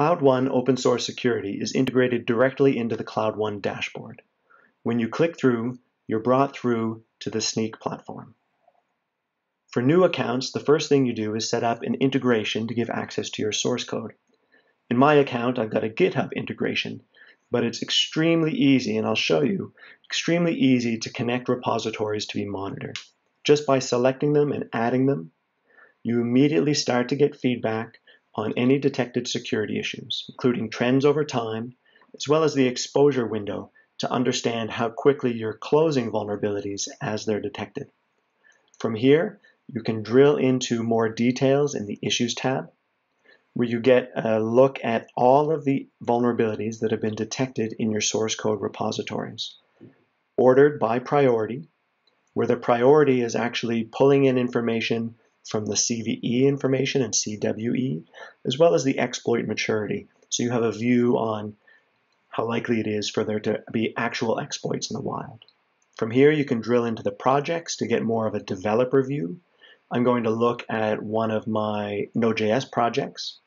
Cloud One open source security is integrated directly into the Cloud One dashboard. When you click through, you're brought through to the Snyk platform. For new accounts, the first thing you do is set up an integration to give access to your source code. In my account, I've got a GitHub integration, but it's extremely easy, and I'll show you, extremely easy to connect repositories to be monitored. Just by selecting them and adding them, you immediately start to get feedback on any detected security issues, including trends over time, as well as the exposure window to understand how quickly you're closing vulnerabilities as they're detected. From here, you can drill into more details in the Issues tab, where you get a look at all of the vulnerabilities that have been detected in your source code repositories, ordered by priority, where the priority is actually pulling in information from the CVE information and CWE, as well as the exploit maturity. So you have a view on how likely it is for there to be actual exploits in the wild. From here, you can drill into the projects to get more of a developer view I'm going to look at one of my Node.js projects.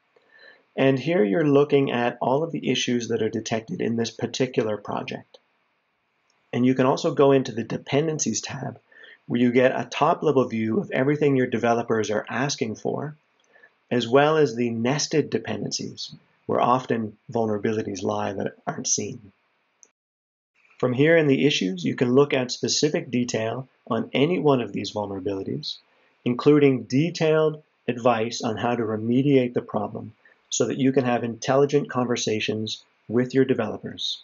And here you're looking at all of the issues that are detected in this particular project. And you can also go into the Dependencies tab where you get a top-level view of everything your developers are asking for, as well as the nested dependencies, where often vulnerabilities lie that aren't seen. From here in the issues, you can look at specific detail on any one of these vulnerabilities, including detailed advice on how to remediate the problem so that you can have intelligent conversations with your developers.